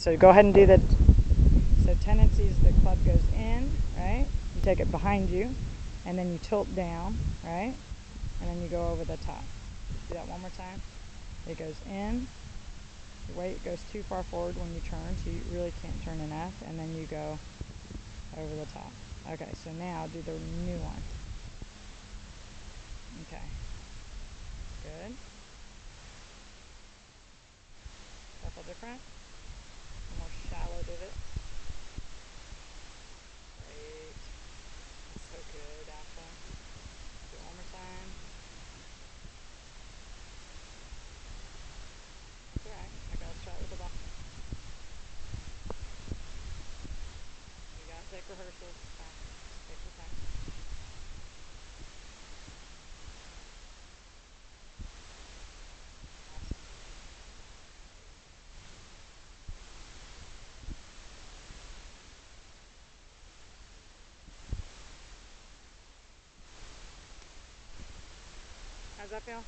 So go ahead and do the, so tendencies, the club goes in, right? You take it behind you, and then you tilt down, right? And then you go over the top. Do that one more time. It goes in, the weight goes too far forward when you turn, so you really can't turn enough, and then you go over the top. Okay, so now do the new one. Okay. Good. Couple different. More shallow divot. Great. That's so good, Alpha. Do it one more time. That's alright. Okay, let's try it with the ball. You gotta take rehearsals. Fine. Just take your time. Awesome. Feel?